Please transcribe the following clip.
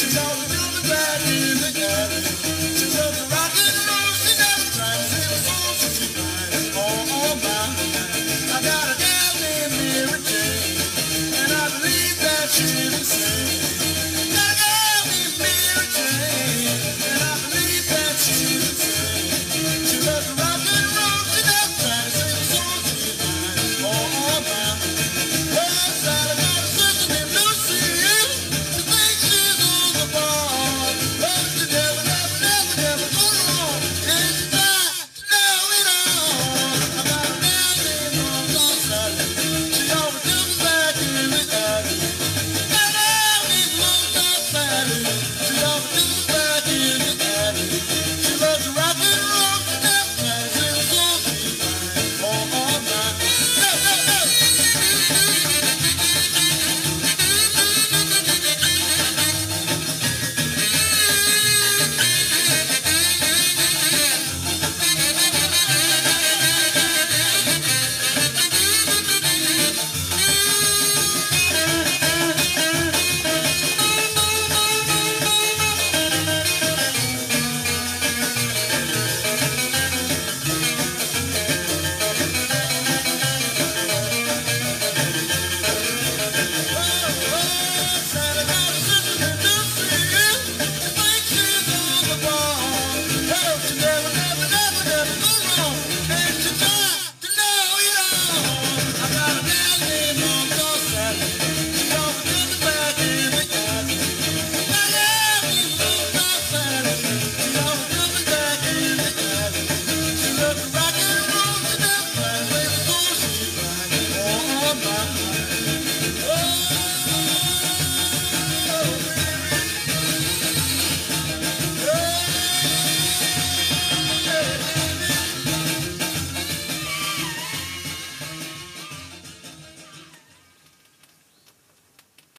She the that